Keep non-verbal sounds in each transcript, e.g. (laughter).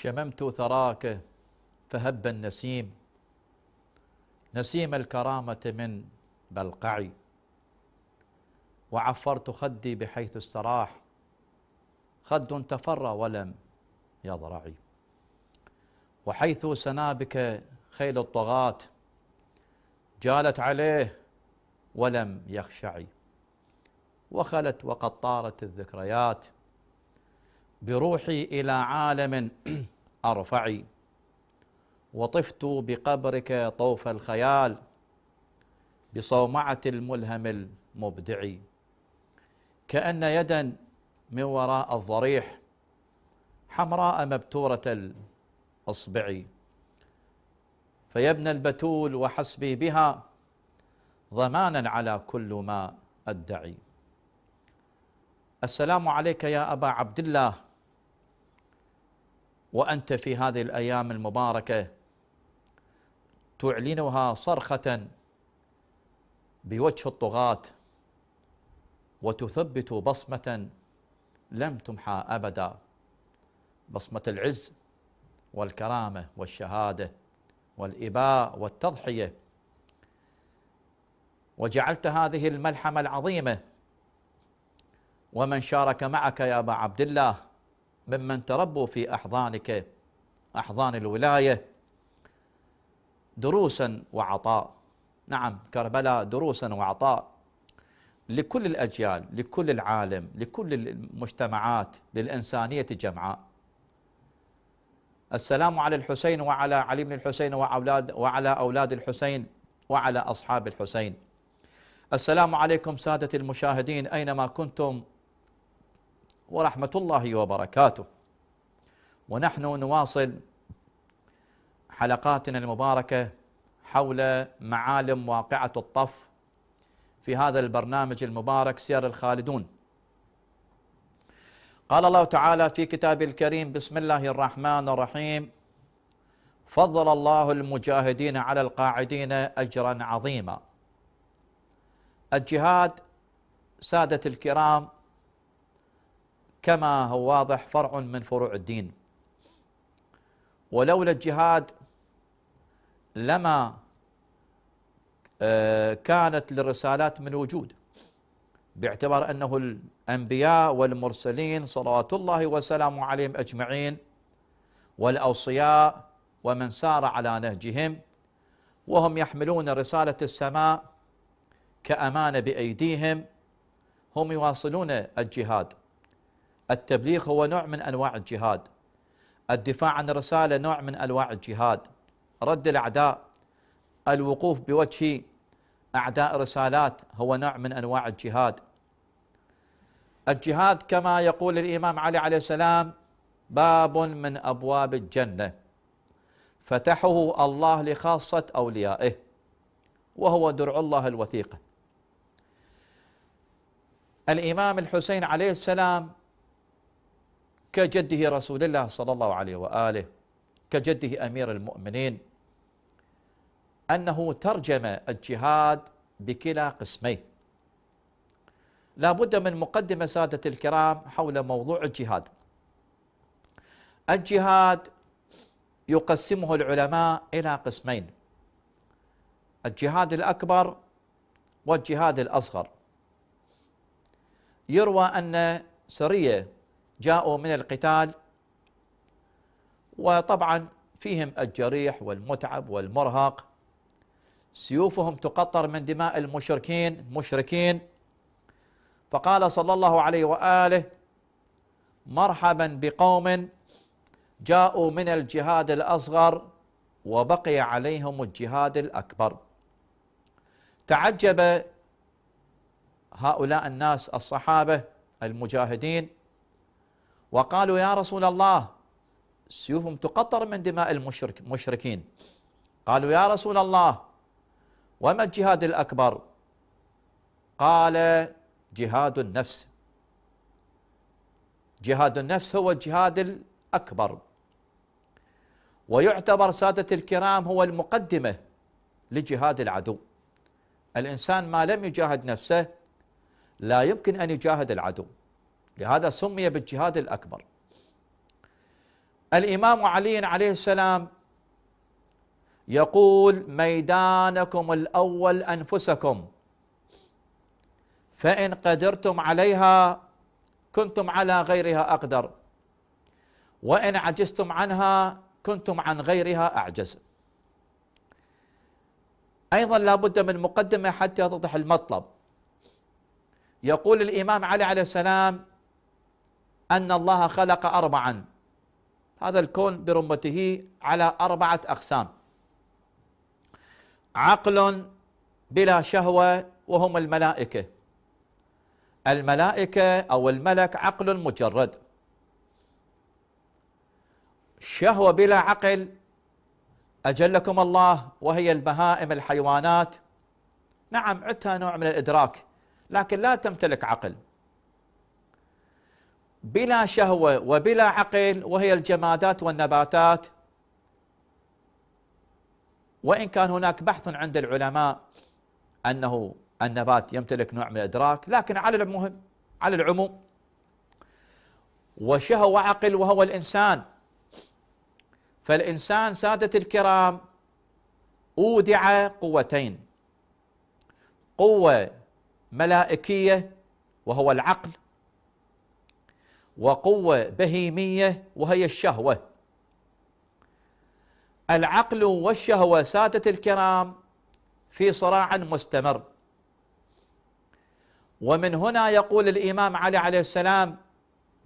شممت ثراك فهب النسيم. نسيم الكرامة من بلقعي. وعفرت خدي بحيث استراح. خد تفر ولم يضرعي. وحيث سنابك خيل الطغاة. جالت عليه ولم يخشعي. وخلت وقد طارت الذكريات. بروحي إلى عالم (clears throat) أرفعي. وطفت بقبرك طوف الخيال بصومعة الملهم المبدع كأن يدا من وراء الضريح حمراء مبتورة الأصبع فيا ابن البتول وحسبي بها ضمانا على كل ما أدعي. السلام عليك يا أبا عبد الله. وأنت في هذه الأيام المباركة تعلنها صرخة بوجه الطغاة وتثبت بصمة لم تمحى أبدا. بصمة العز والكرامة والشهادة والإباء والتضحية. وجعلت هذه الملحمة العظيمة. ومن شارك معك يا أبا عبد الله ممن تربوا في أحضانك أحضان الولاية دروسا وعطاء. نعم كربلاء دروسا وعطاء. لكل الأجيال لكل العالم لكل المجتمعات للإنسانية جمعاء. السلام على الحسين وعلى علي بن الحسين وأولاد وعلى أولاد الحسين وعلى أصحاب الحسين. السلام عليكم سادة المشاهدين أينما كنتم؟ ورحمة الله وبركاته. ونحن نواصل حلقاتنا المباركة حول معالم واقعة الطف في هذا البرنامج المبارك سير الخالدون. قال الله تعالى في كتابه الكريم بسم الله الرحمن الرحيم. فضل الله المجاهدين على القاعدين أجرا عظيما. الجهاد سادة الكرام كما هو واضح فرع من فروع الدين. ولولا الجهاد لما آه، كانت للرسالات من وجود باعتبار أنه الأنبياء والمرسلين صلوات الله وسلامه عليهم أجمعين والأوصياء ومن سار على نهجهم وهم يحملون رسالة السماء كأمانة بأيديهم هم يواصلون الجهاد. التبليغ هو نوع من أنواع الجهاد. الدفاع عن الرسالة نوع من أنواع الجهاد. رد الأعداء الوقوف بوجه أعداء رسالات هو نوع من أنواع الجهاد. الجهاد كما يقول الإمام علي عليه السلام باب من أبواب الجنة. فتحه الله لخاصة أوليائه وهو درع الله الوثيقة. الإمام الحسين عليه السلام كجده رسول الله صلى الله عليه وآله كجده أمير المؤمنين أنه ترجم الجهاد بكلا قسميه لا بد من مقدمة سادة الكرام حول موضوع الجهاد. الجهاد يقسمه العلماء إلى قسمين الجهاد الأكبر والجهاد الأصغر. يروى أن سرية جاءوا من القتال وطبعا فيهم الجريح والمتعب والمرهق. سيوفهم تقطر من دماء المشركين مشركين. فقال صلى الله عليه وآله مرحبا بقوم جاءوا من الجهاد الأصغر وبقي عليهم الجهاد الأكبر. تعجب هؤلاء الناس الصحابة المجاهدين وقالوا يا رسول الله سيوفهم تقطر من دماء المشرك مشركين. قالوا يا رسول الله وما الجهاد الأكبر؟ قال جهاد النفس. جهاد النفس هو الجهاد الأكبر. ويعتبر سادة الكرام هو المقدمة لجهاد العدو. الإنسان ما لم يجاهد نفسه لا يمكن أن يجاهد العدو. لهذا سمي بالجهاد الأكبر. الإمام علي عليه السلام يقول ميدانكم الأول أنفسكم. فإن قدرتم عليها كنتم على غيرها أقدر. وإن عجزتم عنها كنتم عن غيرها أعجز. أيضا لا بد من مقدمة حتى يتضح المطلب. يقول الإمام علي عليه السلام أن الله خلق أربعا. هذا الكون برمته على أربعة أقسام. عقل بلا شهوة وهم الملائكة. الملائكة أو الملك عقل مجرد. شهوة بلا عقل أجلكم الله وهي البهائم الحيوانات. نعم عدها نوع من الإدراك لكن لا تمتلك عقل. بلا شهوة وبلا عقل وهي الجمادات والنباتات. وإن كان هناك بحث عند العلماء أنه النبات يمتلك نوع من الإدراك لكن على العموم على العموم. وشهوة وعقل وهو الإنسان. فالإنسان سادة الكرام أودع قوتين. قوة ملائكية وهو العقل وقوة بهيمية وهي الشهوة. العقل والشهوة سادة الكرام في صراع مستمر. ومن هنا يقول الإمام علي عليه السلام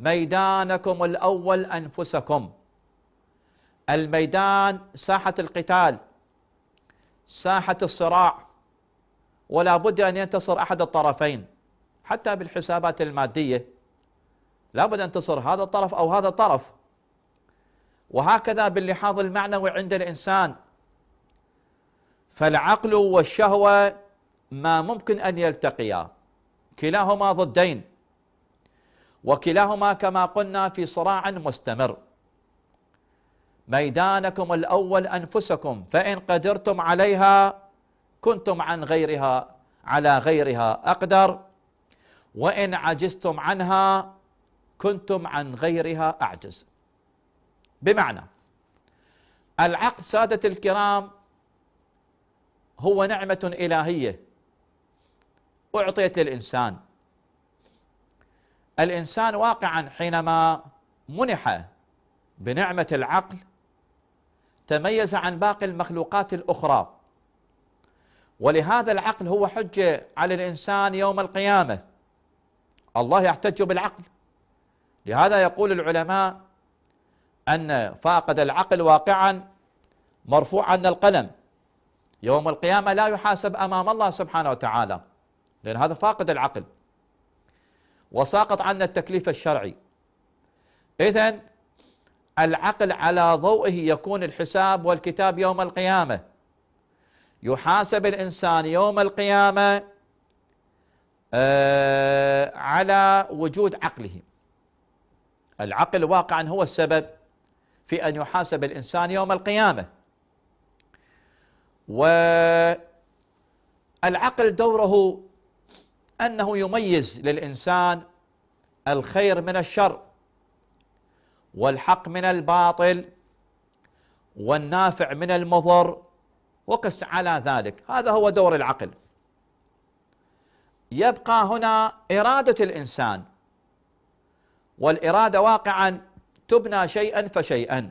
ميدانكم الأول أنفسكم. الميدان ساحة القتال ساحة الصراع ولا بد أن ينتصر أحد الطرفين حتى بالحسابات المادية. لا بد أن ينتصر هذا الطرف أو هذا الطرف. وهكذا باللحاظ المعنوي عند الإنسان. فالعقل والشهوة ما ممكن أن يلتقيا. كلاهما ضدين. وكلاهما كما قلنا في صراع مستمر. ميدانكم الأول أنفسكم فإن قدرتم عليها كنتم عن غيرها على غيرها أقدر. وإن عجزتم عنها كنتم عن غيرها أعجز. بمعنى العقل سادة الكرام هو نعمة إلهية أعطيت للإنسان. الإنسان واقعا حينما منح بنعمة العقل تميز عن باقي المخلوقات الأخرى. ولهذا العقل هو حجة على الإنسان يوم القيامة. الله يحتج بالعقل. لهذا يقول العلماء أن فاقد العقل واقعا مرفوع عن القلم. يوم القيامة لا يحاسب أمام الله سبحانه وتعالى لأن هذا فاقد العقل. وساقط عنا التكليف الشرعي. إذن العقل على ضوئه يكون الحساب والكتاب يوم القيامة. يحاسب الإنسان يوم القيامة آه، على وجود عقله. العقل واقعا هو السبب في أن يحاسب الإنسان يوم القيامة. والعقل دوره أنه يميز للإنسان الخير من الشر والحق من الباطل والنافع من المضر وقس على ذلك. هذا هو دور العقل. يبقى هنا إرادة الإنسان. والإرادة واقعا تبنى شيئا فشيئا.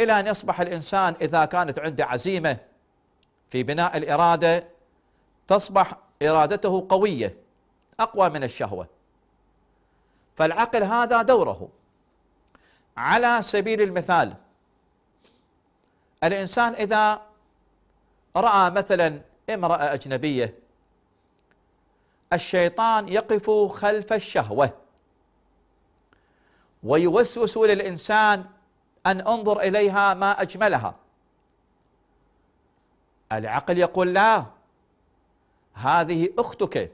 إلى أن يصبح الإنسان إذا كانت عنده عزيمة في بناء الإرادة تصبح إرادته قوية أقوى من الشهوة. فالعقل هذا دوره. على سبيل المثال الإنسان إذا رأى مثلا امرأة أجنبية الشيطان يقف خلف الشهوة. ويوسوس للإنسان أن انظر إليها ما أجملها. العقل يقول لا هذه أختك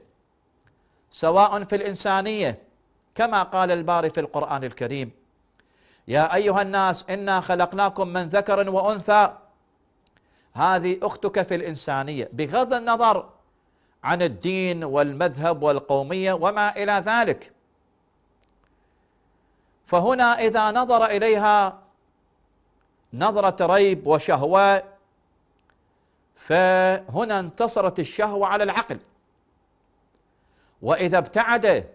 سواء في الإنسانية كما قال الباري في القرآن الكريم. يا أيها الناس إنا خلقناكم من ذكر وأنثى. هذه أختك في الإنسانية بغض النظر عن الدين والمذهب والقومية وما إلى ذلك. فهنا إذا نظر إليها نظرة ريب وشهوة فهنا انتصرت الشهوة على العقل. وإذا ابتعد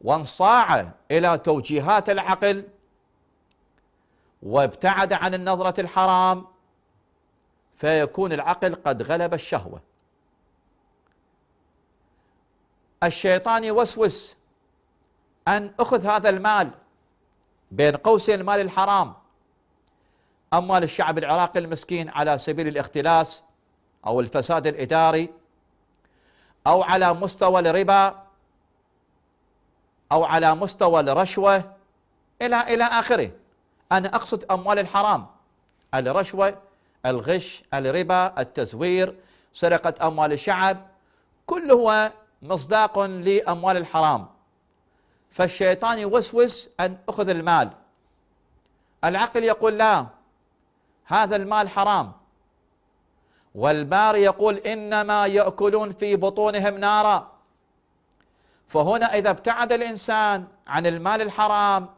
وانصاع إلى توجيهات العقل وابتعد عن النظرة الحرام فيكون العقل قد غلب الشهوة. الشيطان يوسوس أن أخذ هذا المال بين قوسين المال الحرام أموال الشعب العراقي المسكين على سبيل الاختلاس أو الفساد الإداري أو على مستوى الربا أو على مستوى الرشوة إلى إلى آخره. أنا أقصد أموال الحرام الرشوة الغش الربا التزوير سرقة أموال الشعب كله هو مصداق لأموال الحرام. فالشيطان يوسوس أن أخذ المال. العقل يقول لا هذا المال حرام. والباري يقول إنما يأكلون في بطونهم نارا. فهنا إذا ابتعد الإنسان عن المال الحرام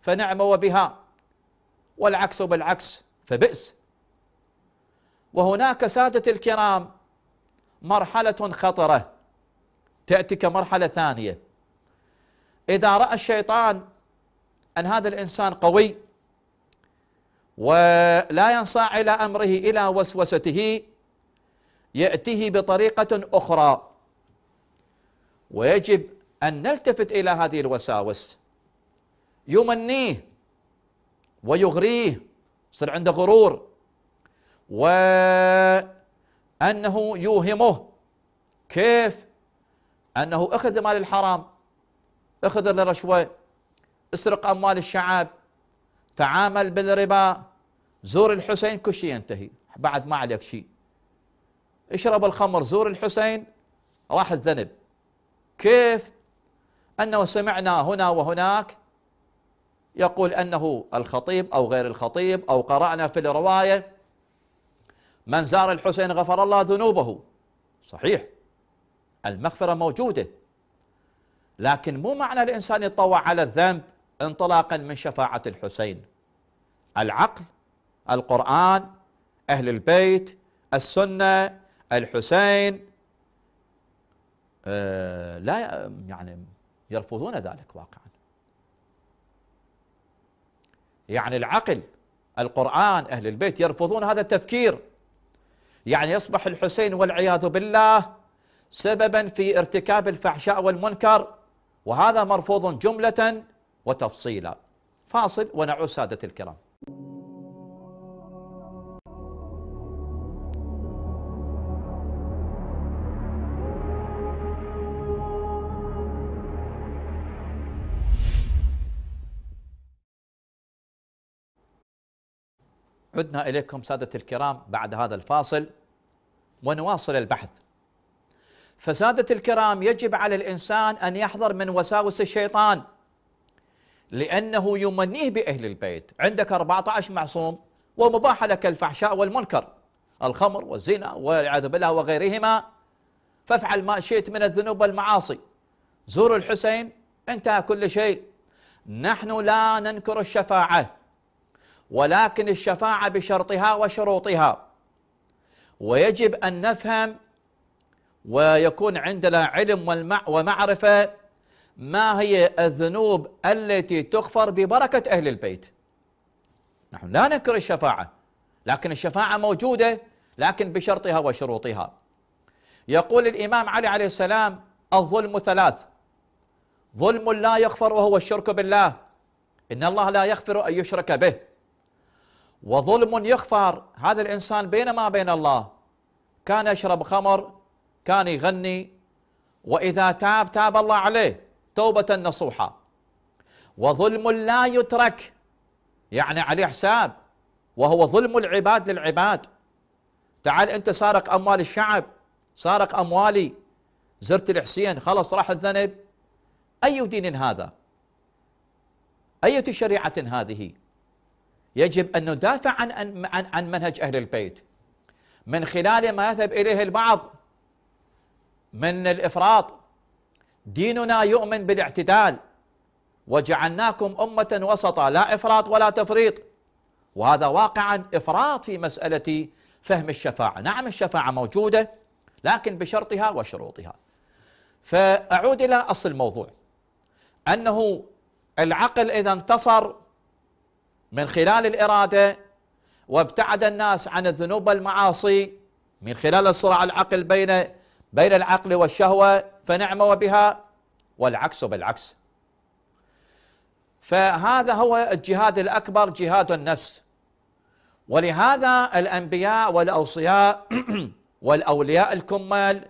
فنعم وبها والعكس بالعكس فبئس. وهناك سادة الكرام مرحلة خطرة تأتي كمرحلة ثانية. إذا رأى الشيطان أن هذا الإنسان قوي ولا ينصاع إلى أمره إلى وسوسته يأتيه بطريقة أخرى. ويجب أن نلتفت إلى هذه الوساوس. يمنيه ويغريه يصير عنده غرور. وأنه يوهمه كيف أنه أخذ مال الحرام. أخذ الرشوة اسرق أموال الشعب. تعامل بالربا. زور الحسين كل شيء ينتهي. بعد ما عليك شيء. اشرب الخمر زور الحسين. راح الذنب. كيف؟ أنه سمعنا هنا وهناك يقول أنه الخطيب أو غير الخطيب أو قرأنا في الرواية من زار الحسين غفر الله ذنوبه. صحيح. المغفرة موجودة. لكن مو معنى الإنسان يتطوع على الذنب انطلاقا من شفاعة الحسين. العقل القرآن أهل البيت السنة الحسين آه لا يعني يرفضون ذلك واقعا. يعني العقل القرآن أهل البيت يرفضون هذا التفكير. يعني يصبح الحسين والعياذ بالله سببا في ارتكاب الفحشاء والمنكر. وهذا مرفوض جملة وتفصيلا. فاصل ونعود سادة الكرام. عدنا إليكم سادة الكرام بعد هذا الفاصل ونواصل البحث. فسادة الكرام يجب على الإنسان أن يحذر من وساوس الشيطان لأنه يمنيه بأهل البيت. عندك 14 معصوم ومباح لك الفحشاء والمنكر الخمر والزنا والعياذ بالله وغيرهما. فافعل ما شئت من الذنوب والمعاصي. زور الحسين انتهى كل شيء. نحن لا ننكر الشفاعة ولكن الشفاعة بشرطها وشروطها. ويجب أن نفهم ويكون عندنا علم ومعرفة ما هي الذنوب التي تغفر ببركة أهل البيت. نحن لا ننكر الشفاعة لكن الشفاعة موجودة لكن بشرطها وشروطها. يقول الإمام علي عليه السلام الظلم ثلاث ظلم لا يغفر وهو الشرك بالله إن الله لا يغفر أن يشرك به وظلم يغفر هذا الإنسان بين ما بين الله كان يشرب خمر كان يغني وإذا تاب تاب الله عليه توبة نصوحة. وظلم لا يترك يعني عليه حساب وهو ظلم العباد للعباد. تعال أنت سارق أموال الشعب سارق أموالي. زرت الحسين خلص راح الذنب. أي دين هذا؟ أية شريعة هذه؟ يجب أن ندافع عن, عن, عن منهج أهل البيت. من خلال ما يذهب إليه البعض من الإفراط. ديننا يؤمن بالاعتدال. وجعلناكم أمة وسطا لا إفراط ولا تفريط. وهذا واقعا إفراط في مسألة فهم الشفاعة. نعم الشفاعة موجودة لكن بشرطها وشروطها. فأعود إلى أصل الموضوع. أنه العقل إذا انتصر من خلال الإرادة وابتعد الناس عن الذنوب والمعاصي من خلال الصراع العقل بين بين العقل والشهوة فنعم وبها والعكس بالعكس. فهذا هو الجهاد الأكبر جهاد النفس. ولهذا الأنبياء والأوصياء (clears throat) والأولياء الكمال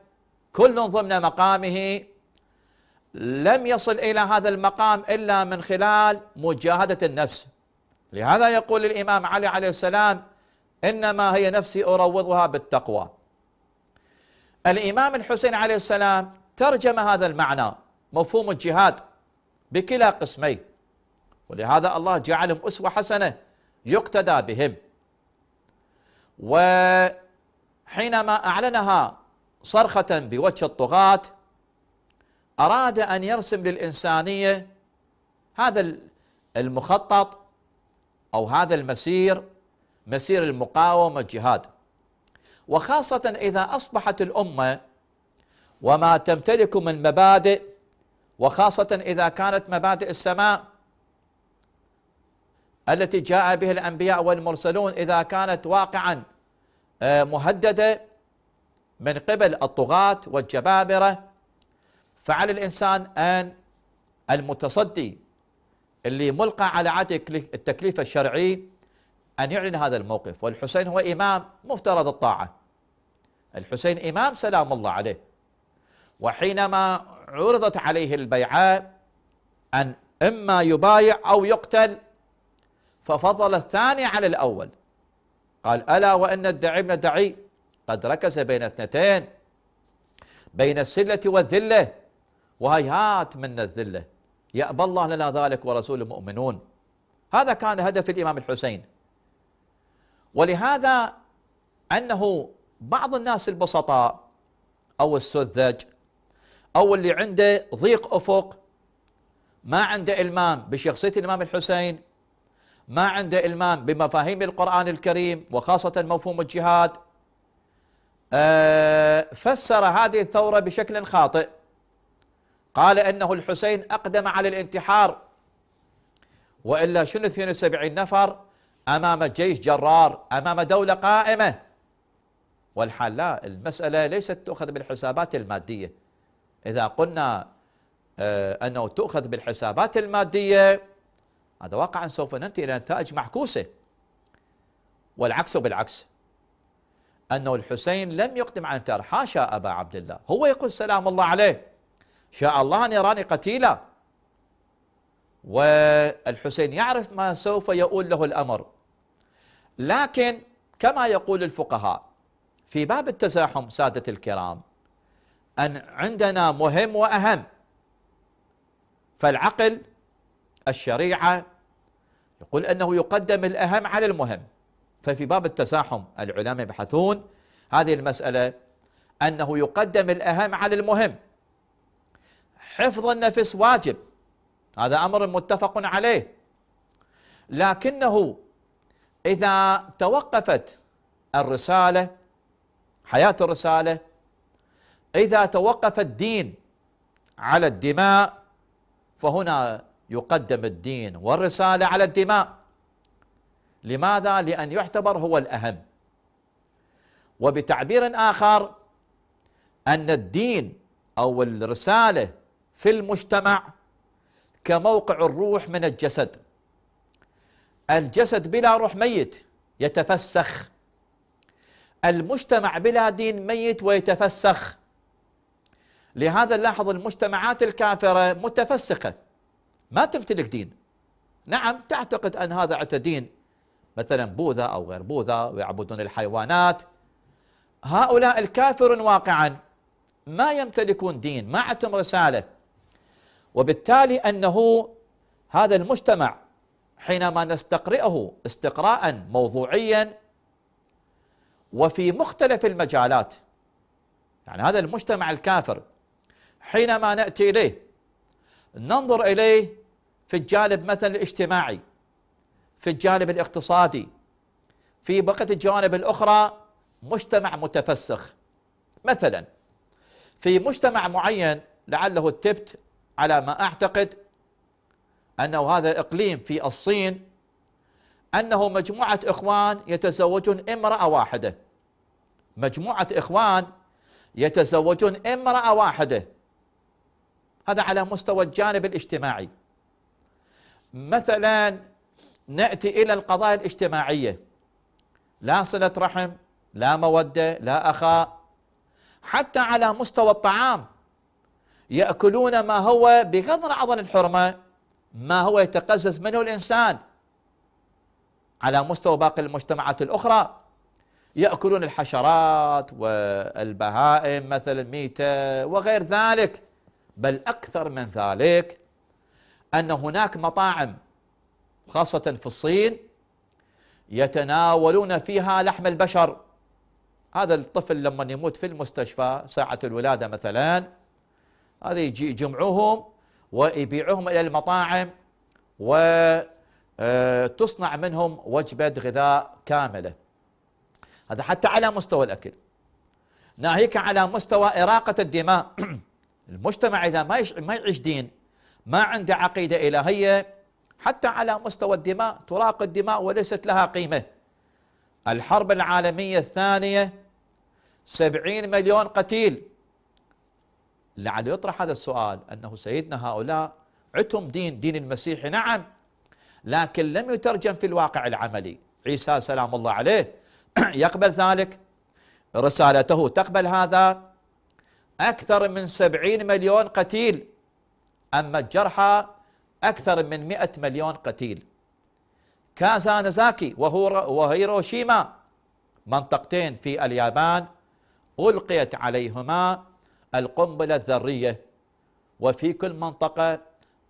كل ضمن مقامه لم يصل إلى هذا المقام إلا من خلال مجاهدة النفس. لهذا يقول الإمام علي عليه السلام إنما هي نفسي أروضها بالتقوى. الإمام الحسين عليه السلام ترجم هذا المعنى مفهوم الجهاد بكلا قسمي ولهذا الله جعلهم أسوة حسنة يقتدى بهم. وحينما أعلنها صرخة بوجه الطغاة أراد أن يرسم للإنسانية هذا المخطط أو هذا المسير مسير المقاومة الجهاد وخاصة إذا أصبحت الأمة وما تمتلك من مبادئ وخاصة إذا كانت مبادئ السماء التي جاء به الأنبياء والمرسلون إذا كانت واقعا آه، مهددة من قبل الطغاة والجبابرة فعلى الإنسان أن المتصدي اللي ملقى على عاتق التكليف الشرعي أن يعلن هذا الموقف والحسين هو إمام مفترض الطاعة. الحسين إمام سلام الله عليه. وحينما عرضت عليه البيعة أن إما يبايع أو يقتل ففضل الثاني على الأول. قال ألا وإن الدعي ابن دعي قد ركز بين اثنتين بين السلة والذلة. وهيهات من الذلة. يأبى الله لنا ذلك ورسول المؤمنون. هذا كان هدف الإمام الحسين. ولهذا أنه بعض الناس البسطاء أو السذج أو اللي عنده ضيق أفق ما عنده إلمام بشخصية الإمام الحسين ما عنده إلمام بمفاهيم القرآن الكريم وخاصة مفهوم الجهاد آه، فسر هذه الثورة بشكل خاطئ. قال إنه الحسين أقدم على الانتحار وإلا شنو 72 نفر؟ أمام جيش جرار أمام دولة قائمة. والحال لا المسألة ليست تؤخذ بالحسابات المادية. إذا قلنا آه أنه تؤخذ بالحسابات المادية هذا واقعا سوف ننتهي إلى نتائج معكوسة. والعكس بالعكس. أنه الحسين لم يقدم على الانتحار حاشا أبا عبد الله. هو يقول سلام الله عليه. شاء الله أن يراني قتيلا. والحسين يعرف ما سوف يؤول له الأمر. لكن كما يقول الفقهاء في باب التزاحم سادة الكرام أن عندنا مهم وأهم فالعقل الشريعة يقول أنه يقدم الأهم على المهم. ففي باب التزاحم العلماء يبحثون هذه المسألة أنه يقدم الأهم على المهم. حفظ النفس واجب هذا أمر متفق عليه. لكنه إذا توقفت الرسالة حياة الرسالة إذا توقف الدين على الدماء فهنا يقدم الدين والرسالة على الدماء. لماذا؟ لأن يعتبر هو الأهم. وبتعبير آخر أن الدين أو الرسالة في المجتمع كموقع الروح من الجسد. الجسد بلا روح ميت يتفسخ. المجتمع بلا دين ميت ويتفسخ. لهذا نلاحظ المجتمعات الكافرة متفسخة. ما تمتلك دين. نعم تعتقد أن هذا دين. مثلا بوذا أو غير بوذا ويعبدون الحيوانات. هؤلاء الكافر واقعا ما يمتلكون دين ما عندهم رسالة. وبالتالي أنه هذا المجتمع حينما نستقرئه استقراء موضوعيا وفي مختلف المجالات. يعني هذا المجتمع الكافر. حينما نأتي إليه ننظر إليه في الجانب مثلا الاجتماعي في الجانب الاقتصادي في بقية الجوانب الأخرى مجتمع متفسخ. مثلا في مجتمع معين لعله التبت على ما أعتقد أنه هذا إقليم في الصين أنه مجموعة إخوان يتزوجون امرأة واحدة. مجموعة إخوان يتزوجون امرأة واحدة. هذا على مستوى الجانب الاجتماعي. مثلا نأتي إلى القضايا الاجتماعية. لا صلة رحم لا مودة لا أخاء. حتى على مستوى الطعام يأكلون ما هو بغض النظر عن الحرمة. ما هو يتقزز منه الإنسان على مستوى باقي المجتمعات الأخرى؟ يأكلون الحشرات والبهائم مثل الميتة وغير ذلك. بل أكثر من ذلك أن هناك مطاعم خاصة في الصين يتناولون فيها لحم البشر. هذا الطفل لما يموت في المستشفى ساعة الولادة مثلا هذا يجي يجمعوهم ويبيعوهم إلى المطاعم وتصنع منهم وجبة غذاء كاملة. هذا حتى على مستوى الأكل. ناهيك على مستوى إراقة الدماء. (clears throat) المجتمع إذا ما ما يعيش دين ما عنده عقيدة إلهية حتى على مستوى الدماء تراق الدماء وليست لها قيمة. الحرب العالمية الثانية سبعين مليون قتيل. لعل يطرح هذا السؤال أنه سيدنا هؤلاء عتهم دين دين المسيح نعم لكن لم يترجم في الواقع العملي. عيسى سلام الله عليه (clears throat) يقبل ذلك رسالته تقبل هذا. أكثر من سبعين مليون قتيل أما الجرحى أكثر من مئة مليون قتيل. كازانزاكي وهيروشيما منطقتين في اليابان ألقيت عليهما القنبلة الذرية وفي كل منطقة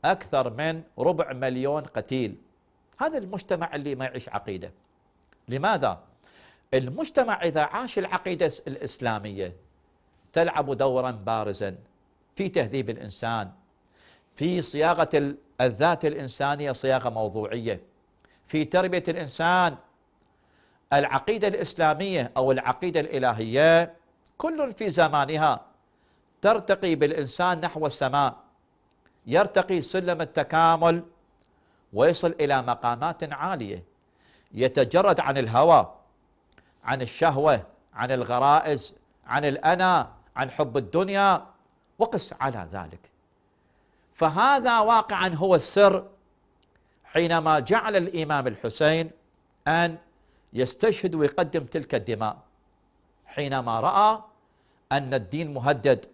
أكثر من ربع مليون قتيل. هذا المجتمع اللي ما يعيش عقيدة. لماذا؟ المجتمع إذا عاش العقيدة الإسلامية تلعب دورا بارزا في تهذيب الإنسان في صياغة الذات الإنسانية صياغة موضوعية في تربية الإنسان. العقيدة الإسلامية أو العقيدة الإلهية كل في زمانها ترتقي بالإنسان نحو السماء. يرتقي سلم التكامل ويصل إلى مقامات عالية. يتجرد عن الهوى عن الشهوة عن الغرائز عن الأنا عن حب الدنيا وقس على ذلك. فهذا واقعا هو السر حينما جعل الإمام الحسين أن يستشهد ويقدم تلك الدماء. حينما رأى أن الدين مهدد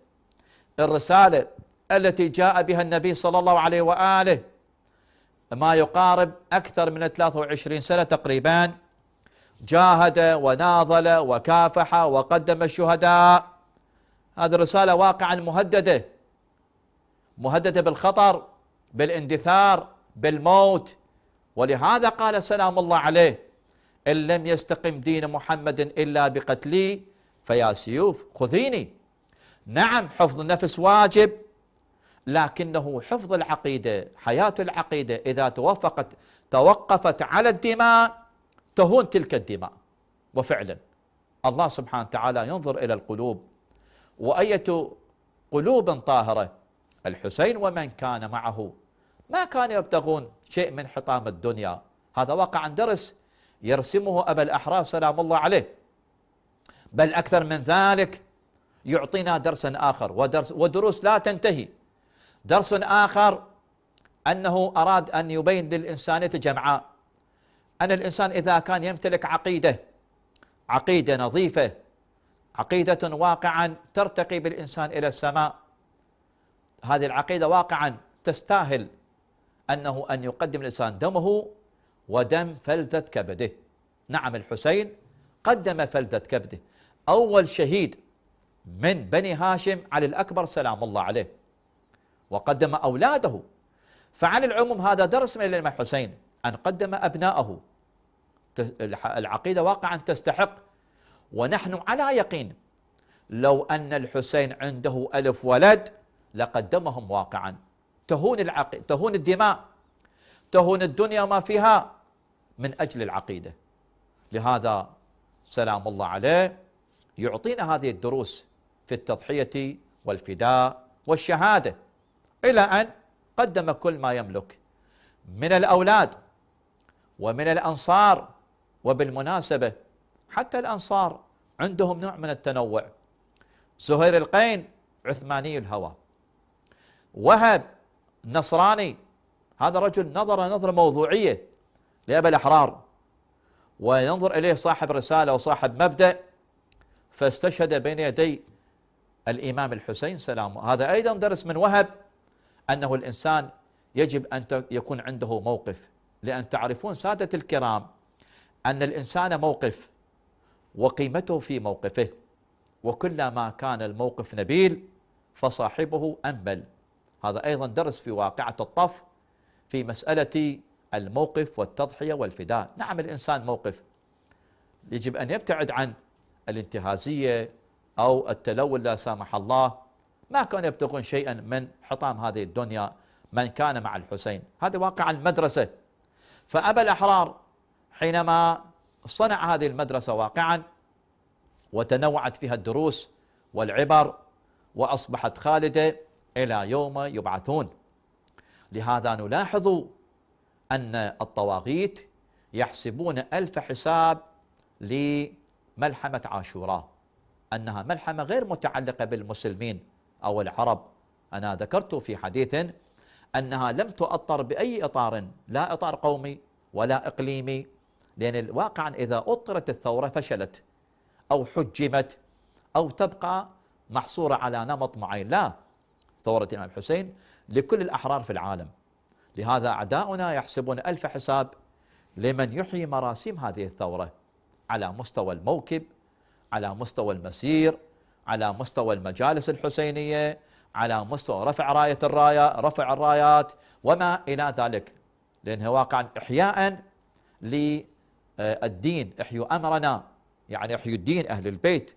الرسالة التي جاء بها النبي صلى الله عليه وآله. ما يقارب أكثر من 23 سنة تقريبا جاهد وناضل وكافح وقدم الشهداء. هذه الرسالة واقعا مهددة مهددة بالخطر بالاندثار بالموت. ولهذا قال سلام الله عليه إن لم يستقم دين محمد إلا بقتلي فيا سيوف خذيني. نعم حفظ النفس واجب لكنه حفظ العقيدة حياة العقيدة إذا توفقت توقفت على الدماء تهون تلك الدماء. وفعلا الله سبحانه وتعالى ينظر إلى القلوب. وأية قلوب طاهرة؟ الحسين ومن كان معه. ما كانوا يبتغون شيء من حطام الدنيا. هذا واقع درس يرسمه أبا الأحرار سلام الله عليه. بل أكثر من ذلك يعطينا درسا آخر ودرس ودروس لا تنتهي. درس آخر أنه أراد أن يبين للإنسانية جمعاء. أن الإنسان إذا كان يمتلك عقيدة عقيدة نظيفة عقيدة واقعا ترتقي بالإنسان إلى السماء. هذه العقيدة واقعا تستاهل أنه أن يقدم الإنسان دمه ودم فلذة كبده. نعم الحسين قدم فلذة كبده. أول شهيد من بني هاشم علي الأكبر سلام الله عليه. وقدم أولاده. فعلى العموم هذا درس من الإمام الحسين أن قدم أبناءه. العقيدة واقعا تستحق. ونحن على يقين. لو أن الحسين عنده ألف ولد لقدمهم واقعا. تهون العقيدة تهون الدماء. تهون الدنيا ما فيها من أجل العقيدة. لهذا سلام الله عليه. يعطينا هذه الدروس. في التضحية والفداء والشهادة إلى أن قدم كل ما يملك من الأولاد ومن الأنصار وبالمناسبة حتى الأنصار عندهم نوع من التنوع. زهير القين عثماني الهوى. وهب نصراني هذا رجل نظر نظرة موضوعية لأبا الأحرار وينظر إليه صاحب رسالة وصاحب مبدأ فاستشهد بين يدي الإمام الحسين سلام هذا أيضا درس من وهب أنه الإنسان يجب أن يكون عنده موقف لأن تعرفون سادة الكرام أن الإنسان موقف وقيمته في موقفه وكلما كان الموقف نبيل فصاحبه أنبل. هذا أيضا درس في واقعة الطف في مسألة الموقف والتضحية والفداء. نعم الإنسان موقف. يجب أن يبتعد عن الانتهازية أو التلون لا سامح الله ما كانوا يبتغون شيئا من حطام هذه الدنيا من كان مع الحسين. هذا واقع المدرسة. فأبى الأحرار حينما صنع هذه المدرسة واقعا وتنوعت فيها الدروس والعبر وأصبحت خالدة إلى يوم يبعثون. لهذا نلاحظ أن الطواغيت يحسبون ألف حساب لملحمة عاشوراء. أنها ملحمة غير متعلقة بالمسلمين أو العرب. أنا ذكرت في حديث أنها لم تؤطر بأي إطار لا إطار قومي ولا إقليمي لأن الواقع إذا أطرت الثورة فشلت أو حجمت أو تبقى محصورة على نمط معين. لا ثورة الإمام الحسين لكل الأحرار في العالم. لهذا أعداؤنا يحسبون ألف حساب لمن يحيي مراسيم هذه الثورة على مستوى الموكب على مستوى المسير على مستوى المجالس الحسينية على مستوى رفع راية الراية رفع الرايات وما إلى ذلك. لأنه واقعا إحياء للدين إحيوا أمرنا. يعني إحيوا الدين أهل البيت.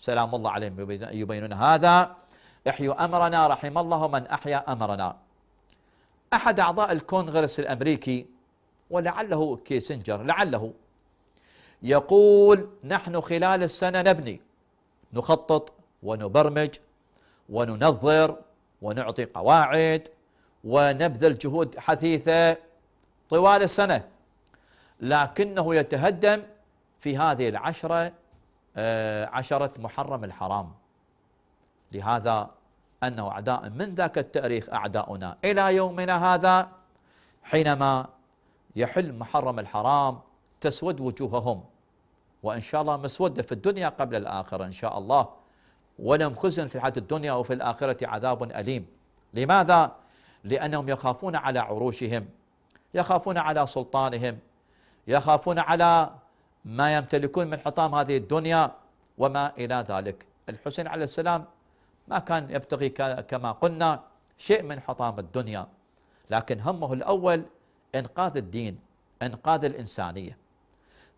سلام الله عليهم يبينون هذا. إحيوا أمرنا رحم الله من أحيا أمرنا. أحد أعضاء الكونغرس الأمريكي ولعله كيسنجر لعله يقول نحن خلال السنة نبني نخطط ونبرمج وننظر ونعطي قواعد ونبذل جهود حثيثة طوال السنة. لكنه يتهدم في هذه العشرة آه، عشرة محرم الحرام. لهذا أنه أعداء من ذاك التاريخ أعداؤنا إلى يومنا هذا حينما يحل محرم الحرام تسود وجوههم. وإن شاء الله مسودة في الدنيا قبل الآخرة إن شاء الله. ولم خزن في الحياة الدنيا وفي الآخرة عذاب أليم. لماذا؟ لأنهم يخافون على عروشهم يخافون على سلطانهم يخافون على ما يمتلكون من حطام هذه الدنيا وما إلى ذلك. الحسين عليه السلام ما كان يبتغي كما قلنا شيء من حطام الدنيا لكن همه الأول إنقاذ الدين إنقاذ الإنسانية.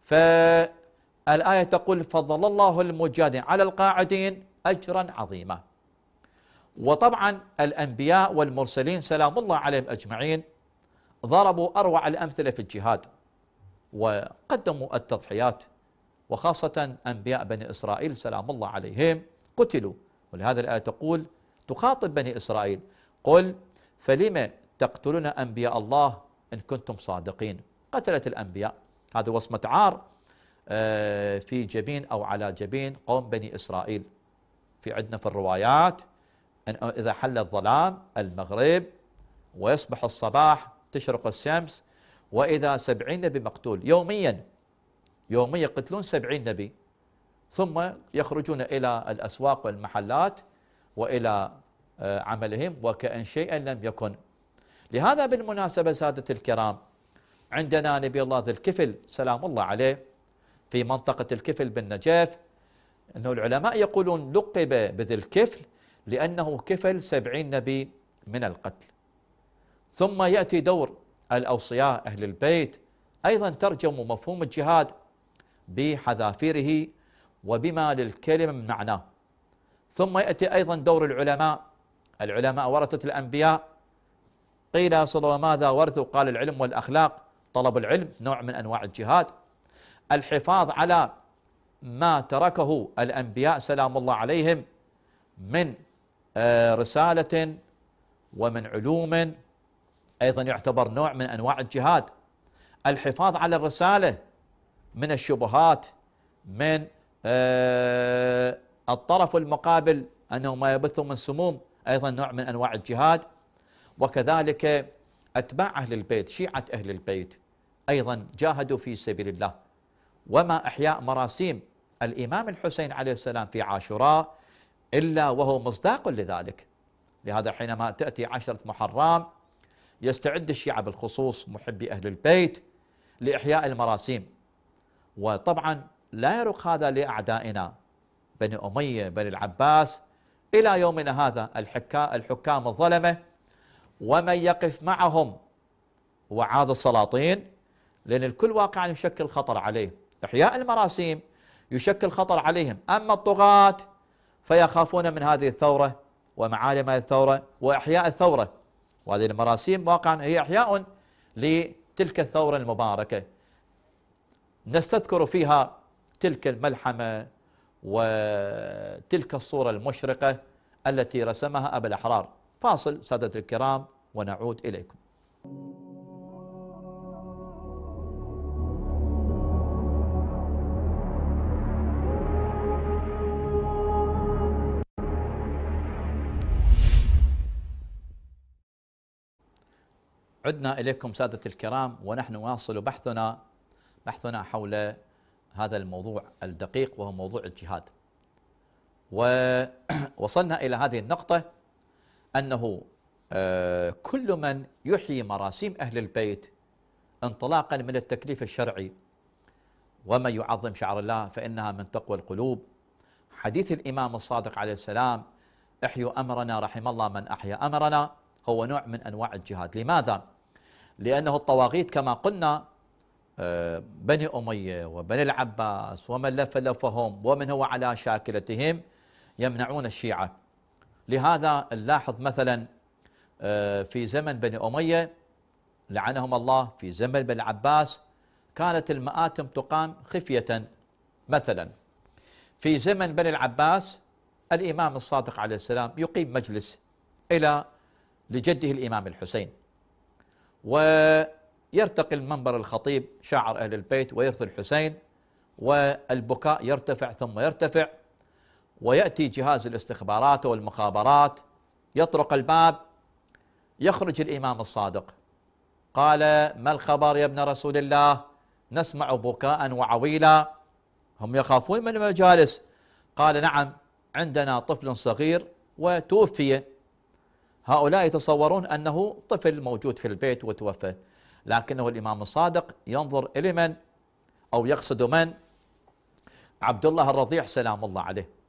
فالآية تقول فضل الله المجاهدين على القاعدين أجرا عظيما. وطبعا الأنبياء والمرسلين سلام الله عليهم أجمعين ضربوا أروع الأمثلة في الجهاد وقدموا التضحيات وخاصة أنبياء بني إسرائيل سلام الله عليهم قتلوا. ولهذا الآية تقول تخاطب بني إسرائيل قل فلم تقتلون أنبياء الله إن كنتم صادقين؟ قتلت الأنبياء. هذا وصمة عار آه، في جبين أو على جبين قوم بني إسرائيل. في عندنا في الروايات أن إذا حل الظلام المغرب ويصبح الصباح تشرق الشمس وإذا سبعين نبي مقتول يوميا يوميا يقتلون سبعين نبي ثم يخرجون إلى الأسواق والمحلات وإلى آه، عملهم وكأن شيئا لم يكن. لهذا بالمناسبة سادة الكرام عندنا نبي الله ذي الكفل سلام الله عليه في منطقة الكفل بالنجف أنه العلماء يقولون لقب بذي الكفل لأنه كفل سبعين نبي من القتل. ثم يأتي دور الأوصياء أهل البيت أيضا ترجموا مفهوم الجهاد بحذافيره وبما للكلمة من معناه. ثم يأتي أيضا دور العلماء العلماء ورثة الأنبياء. قيل الله ماذا ورثوا؟ قال العلم والأخلاق. طلب العلم نوع من أنواع الجهاد. الحفاظ على ما تركه الأنبياء سلام الله عليهم من آه، رسالة ومن علوم أيضا يعتبر نوع من أنواع الجهاد. الحفاظ على الرسالة من الشبهات من آه، الطرف المقابل أنه ما يبث من سموم أيضا نوع من أنواع الجهاد. وكذلك أتباع أهل البيت شيعة أهل البيت أيضا جاهدوا في سبيل الله. وما إحياء مراسيم الإمام الحسين عليه السلام في عاشوراء إلا وهو مصداق لذلك. لهذا حينما تأتي عشرة محرم يستعد الشيعة بالخصوص محبي أهل البيت لإحياء المراسيم. وطبعا لا يرق هذا لأعدائنا بني أمية بني العباس. إلى يومنا هذا الحكام الظلمة ومن يقف معهم وعاذ السلاطين لأن الكل واقعا يشكل خطر عليه إحياء المراسيم يشكل خطر عليهم. أما الطغاة فيخافون من هذه الثورة ومعالم الثورة وإحياء الثورة. وهذه المراسيم واقعا هي إحياء لتلك الثورة المباركة. نستذكر فيها تلك الملحمة وتلك الصورة المشرقة التي رسمها أبا الأحرار. فاصل سادة الكرام ونعود إليكم. عدنا إليكم سادة الكرام ونحن نواصل بحثنا بحثنا حول هذا الموضوع الدقيق وهو موضوع الجهاد. ووصلنا (clears throat) إلى هذه النقطة أنه آه، كل من يحيي مراسيم أهل البيت انطلاقا من التكليف الشرعي ومن يعظم شعر الله فإنها من تقوى القلوب. حديث الإمام الصادق عليه السلام احيوا أمرنا رحم الله من أحيا أمرنا هو نوع من أنواع الجهاد. لماذا؟ لأنه الطواغيت كما قلنا آه، بني أمية وبني العباس ومن لف لفهم ومن هو على شاكلتهم يمنعون الشيعة. لهذا نلاحظ مثلا آه، في زمن بني أمية لعنهم الله في زمن بني العباس كانت المآتم تقام خفية مثلا. في زمن بني العباس الإمام الصادق عليه السلام يقيم مجلس إلى لجده الإمام الحسين ويرتقي المنبر الخطيب شاعر أهل البيت ويرث الحسين والبكاء يرتفع ثم يرتفع. ويأتي جهاز الاستخبارات والمخابرات يطرق الباب يخرج الإمام الصادق. قال ما الخبر يا ابن رسول الله؟ نسمع بكاء وعويلا. هم يخافون من المجالس. قال نعم عندنا طفل صغير وتوفي. هؤلاء يتصورون أنه طفل موجود في البيت وتوفى لكنه الإمام الصادق ينظر إلى من أو يقصد من؟ عبد الله الرضيع سلام الله عليه.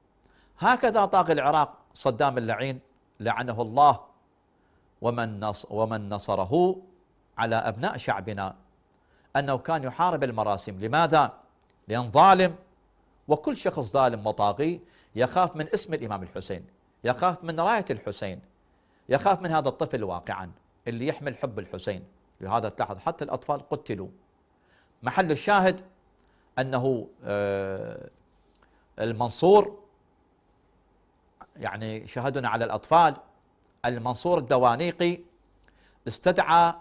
هكذا طاغي العراق صدام اللعين لعنه الله ومن نص ومن نصره على أبناء شعبنا أنه كان يحارب المراسم، لماذا؟ لأن ظالم وكل شخص ظالم وطاغي يخاف من اسم الإمام الحسين، يخاف من راية الحسين، يخاف من هذا الطفل واقعا اللي يحمل حب الحسين، لهذا تلاحظ حتى الأطفال قتلوا. محل الشاهد أنه آه، المنصور يعني شهدنا على الأطفال. المنصور الدوانيقي استدعى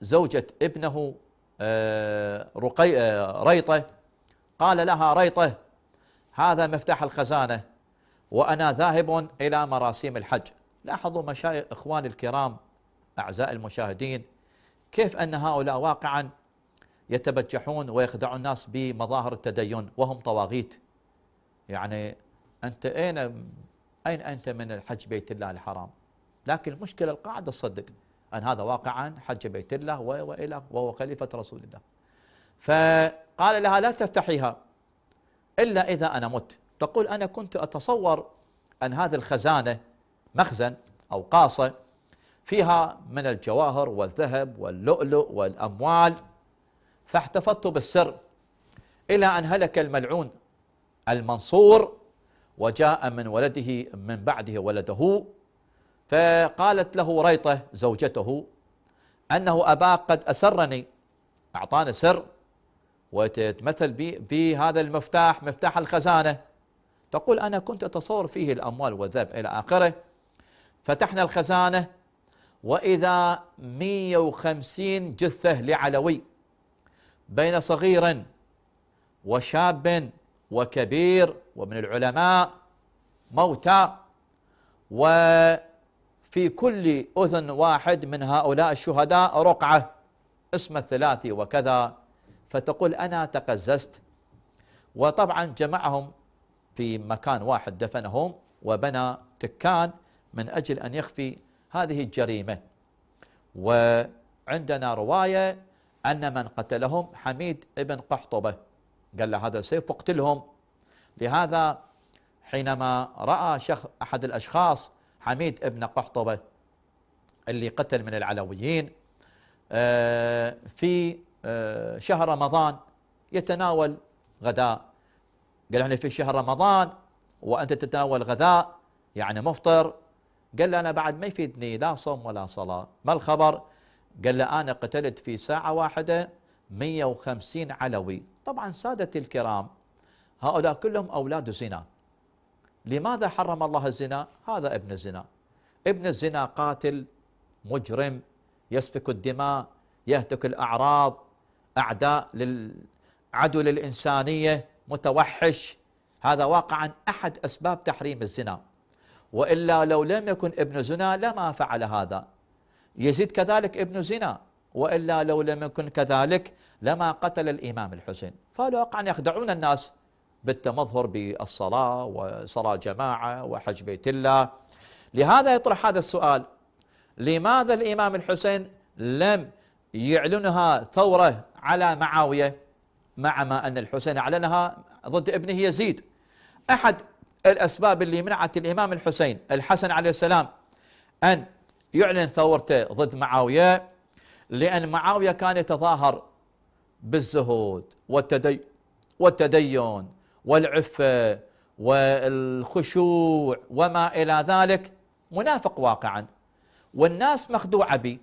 زوجة ابنه آه، رقي آه، ريطة. قال لها ريطة هذا مفتاح الخزانة وأنا ذاهب إلى مراسيم الحج. لاحظوا مشايخ إخواني الكرام أعزائي المشاهدين كيف أن هؤلاء واقعا يتبجحون ويخدعون الناس بمظاهر التدين وهم طواغيت؟ يعني أنت أين أين أنت من الحج بيت الله الحرام؟ لكن المشكلة القاعدة تصدق أن هذا واقعا حج بيت الله وإلى وهو خليفة رسول الله. فقال لها لا تفتحيها إلا إذا أنا مت. تقول أنا كنت أتصور أن هذه الخزانة مخزن أو قاصة فيها من الجواهر والذهب واللؤلؤ والأموال فاحتفظت بالسر إلى أن هلك الملعون المنصور وجاء من ولده من بعده ولده. فقالت له ريطة زوجته أنه أباك قد أسرني أعطانا سر وتتمثل بهذا المفتاح مفتاح الخزانة. تقول أنا كنت أتصور فيه الأموال والذهب إلى آخره. فتحنا الخزانة وإذا 150 جثة لعلوي بين صغير وشاب وكبير ومن العلماء موتى. وفي كل أذن واحد من هؤلاء الشهداء رقعة اسم الثلاثي وكذا. فتقول أنا تقززت. وطبعا جمعهم في مكان واحد دفنهم وبنى تكان من أجل أن يخفي هذه الجريمة. وعندنا رواية أن من قتلهم حميد ابن قحطبة. قال له هذا السيف اقتلهم لهذا حينما رأى شخ أحد الأشخاص حميد ابن قحطبة اللي قتل من العلويين آه، في آه، شهر رمضان يتناول غداء. قال يعني في شهر رمضان وأنت تتناول غذاء يعني مفطر. قال له أنا بعد ما يفيدني لا صوم ولا صلاة. ما الخبر؟ قال له أنا قتلت في ساعة واحدة 150 علوي. طبعا سادتي الكرام هؤلاء كلهم أولاد زنا. لماذا حرم الله الزنا؟ هذا ابن الزنا. ابن الزنا قاتل مجرم يسفك الدماء يهتك الأعراض أعداء للعدو للإنسانية متوحش. هذا واقعا أحد أسباب تحريم الزنا. وإلا لو لم يكن ابن زنا لما فعل هذا. يزيد كذلك ابن زنا. وإلا لو لم يكن كذلك لما قتل الإمام الحسين. فالواقع يخدعون الناس بالتمظهر بالصلاة وصلاة جماعة وحج بيت الله. لهذا يطرح هذا السؤال لماذا الإمام الحسين لم يعلنها ثورة على معاوية مع ما أن الحسين أعلنها ضد ابنه يزيد؟ أحد الأسباب اللي منعت الإمام الحسين الحسن عليه السلام أن يعلن ثورته ضد معاوية لأن معاوية كان يتظاهر بالزهود والتدي والتدين والعفة والخشوع وما إلى ذلك. منافق واقعا. والناس مخدوعة به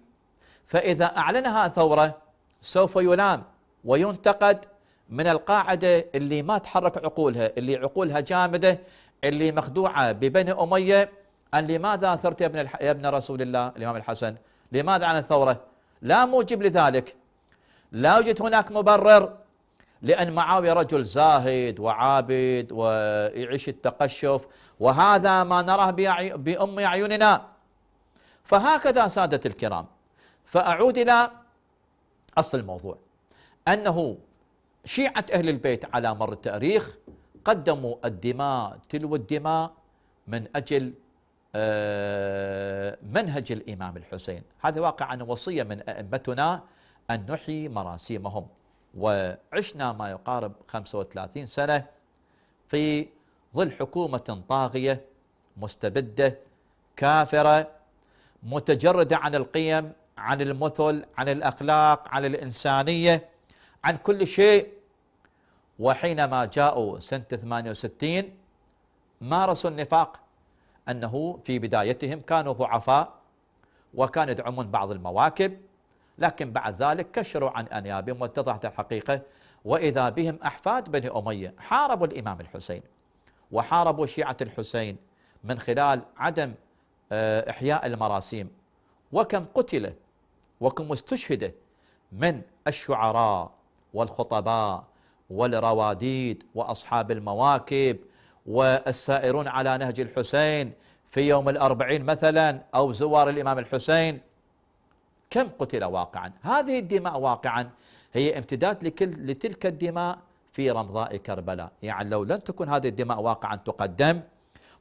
فإذا أعلنها ثورة سوف يلام وينتقد من القاعدة اللي ما تحرك عقولها اللي عقولها جامدة اللي مخدوعة ببني أمية. أن لماذا أثرت يا ابن. يا ابن رسول الله الإمام الحسن؟ لماذا عن الثورة؟ لا موجب لذلك. لا يوجد هناك مبرر لأن معاوية رجل زاهد وعابد ويعيش التقشف وهذا ما نراه بأم أعيننا. فهكذا سادة الكرام. فأعود إلى أصل الموضوع. أنه شيعة أهل البيت على مر التاريخ قدموا الدماء تلو الدماء من أجل منهج الإمام الحسين. هذا واقعا وصية من أئمتنا أن نحيي مراسيمهم. وعشنا ما يقارب 35 سنة في ظل حكومة طاغية مستبدة كافرة متجردة عن القيم عن المثل عن الأخلاق عن الإنسانية عن كل شيء. وحينما جاءوا سنة 68 مارسوا النفاق أنه في بدايتهم كانوا ضعفاء وكانوا يدعمون بعض المواكب لكن بعد ذلك كشروا عن أنيابهم واتضحت الحقيقة وإذا بهم أحفاد بني أمية حاربوا الإمام الحسين وحاربوا شيعة الحسين من خلال عدم آه، إحياء المراسيم وكم قتل وكم استشهد من الشعراء والخطباء والرواديد وأصحاب المواكب والسائرون على نهج الحسين في يوم الأربعين مثلا أو زوار الإمام الحسين. كم قتل واقعا؟ هذه الدماء واقعا هي امتداد لكل لتلك الدماء في رمضاء كربلاء. يعني لو لن تكن هذه الدماء واقعا تقدم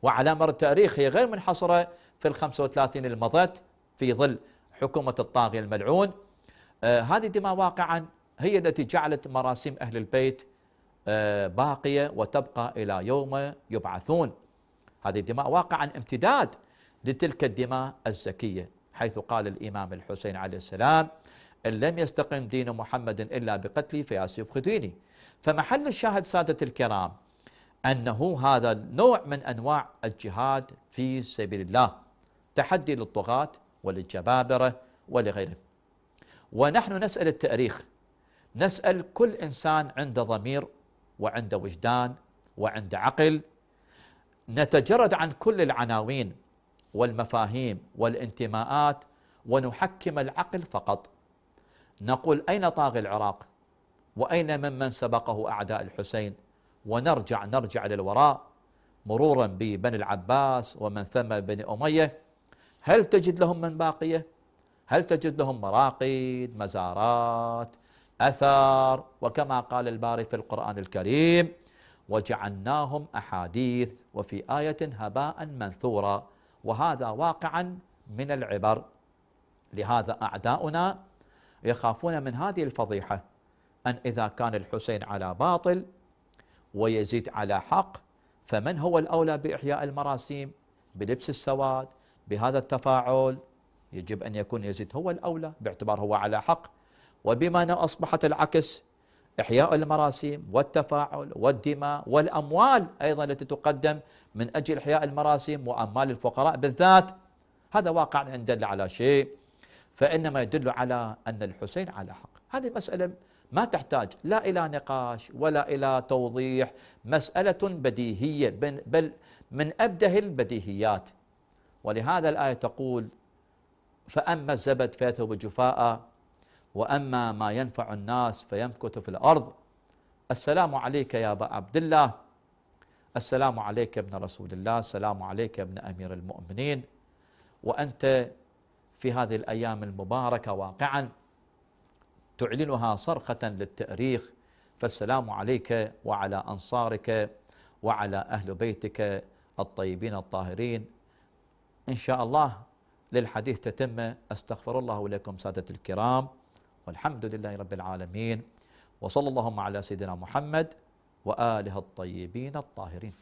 وعلى مر التاريخ هي غير منحصرة في ال 35 اللي مضت في ظل حكومة الطاغية الملعون. آه هذه الدماء واقعا هي التي جعلت مراسيم أهل البيت باقية وتبقى إلى يوم يبعثون. هذه الدماء واقعا امتداد لتلك الدماء الزكية حيث قال الإمام الحسين عليه السلام إن لم يستقم دين محمد إلا بقتلي فياسف خديني. فمحل الشاهد سادة الكرام أنه هذا نوع من أنواع الجهاد في سبيل الله تحدي للطغاة وللجبابرة ولغيرهم. ونحن نسأل التأريخ نسأل كل إنسان عنده ضمير وعنده وجدان وعنده عقل. نتجرد عن كل العناوين والمفاهيم والانتماءات ونحكم العقل فقط. نقول أين طاغي العراق؟ وأين ممن سبقه أعداء الحسين؟ ونرجع نرجع للوراء مرورا ببني العباس ومن ثم بني أمية. هل تجد لهم من باقية؟ هل تجد لهم مراقد مزارات أثار وكما قال الباري في القرآن الكريم وجعلناهم أحاديث وفي آية هباء منثورا وهذا واقعا من العبر. لهذا أعداؤنا يخافون من هذه الفضيحة أن إذا كان الحسين على باطل ويزيد على حق فمن هو الأولى بإحياء المراسيم؟ بلبس السواد؟ بهذا التفاعل؟ يجب أن يكون يزيد هو الأولى باعتبار هو على حق. وبما أن أصبحت العكس إحياء المراسيم والتفاعل والدماء والأموال أيضا التي تقدم من أجل إحياء المراسيم وأموال الفقراء بالذات هذا واقع أن دل على شيء فإنما يدل على أن الحسين على حق. هذه مسألة ما تحتاج لا إلى نقاش ولا إلى توضيح مسألة بديهية بل من أبده البديهيات. ولهذا الآية تقول فأما الزبد فيذهب جفاء وأما ما ينفع الناس فيمكث في الأرض. السلام عليك يا أبا عبد الله السلام عليك يا ابن رسول الله. السلام عليك يا ابن أمير المؤمنين. وأنت في هذه الأيام المباركة واقعا تعلنها صرخة للتأريخ. فالسلام عليك وعلى أنصارك وعلى أهل بيتك الطيبين الطاهرين. إن شاء الله للحديث تتم. أستغفر الله لكم سادة الكرام. والحمد لله رب العالمين وصلى اللهم على سيدنا محمد وآله الطيبين الطاهرين.